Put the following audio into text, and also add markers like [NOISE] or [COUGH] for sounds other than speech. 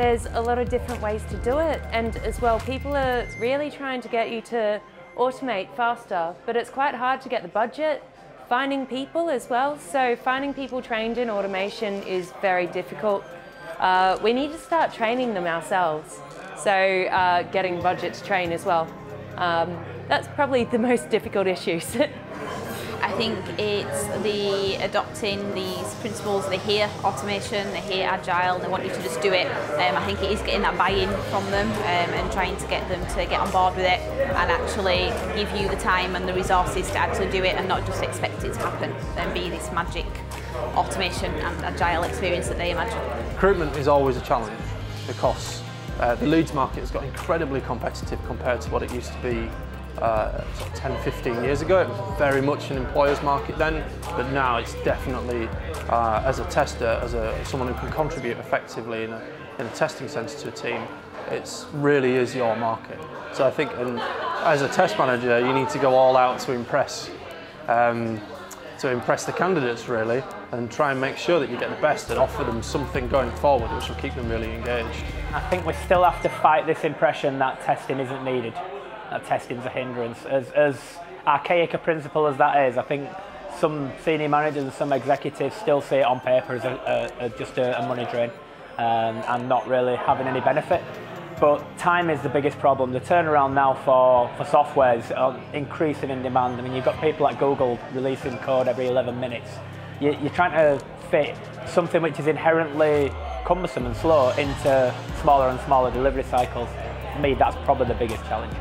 there's a lot of different ways to do it. And as well people are really trying to get you to automate faster but it's quite hard to get the budget. Finding people as well. So finding people trained in automation is very difficult. Uh, we need to start training them ourselves. So uh, getting budget to train as well. Um, that's probably the most difficult issues [LAUGHS] I think it's the adopting these principles. They hear automation, they hear agile, they want you to just do it. Um, I think it is getting that buy-in from them um, and trying to get them to get on board with it and actually give you the time and the resources to actually do it and not just expect it to happen and be this magic automation and agile experience that they imagine. Recruitment is always a challenge because uh, the Leeds market has got incredibly competitive compared to what it used to be uh, 10, 15 years ago. It was very much an employer's market then, but now it's definitely, uh, as a tester, as a, someone who can contribute effectively in a, in a testing sense to a team, it really is your market. So I think and as a test manager, you need to go all out to impress, um, to impress the candidates really, and try and make sure that you get the best and offer them something going forward which will keep them really engaged. I think we still have to fight this impression that testing isn't needed that testing's a hindrance. As, as archaic a principle as that is, I think some senior managers and some executives still see it on paper as a, a, a just a, money drain um, and not really having any benefit. But time is the biggest problem. The turnaround now for, for software is increasing in demand. I mean, you've got people at Google releasing code every 11 minutes. You, you're trying to fit something which is inherently cumbersome and slow into smaller and smaller delivery cycles. For me, that's probably the biggest challenge.